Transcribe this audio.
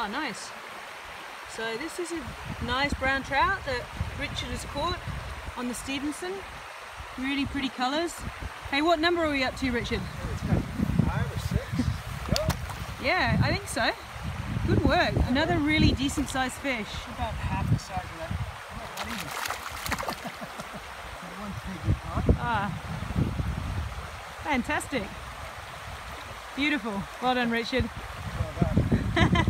Oh, nice. So this is a nice brown trout that Richard has caught on the Stevenson. Really pretty colours. Hey, what number are we up to, Richard? Five or six. Yeah, I think so. Good work. Another really decent sized fish. About half the size of that. Ah, fantastic. Beautiful. Well done, Richard.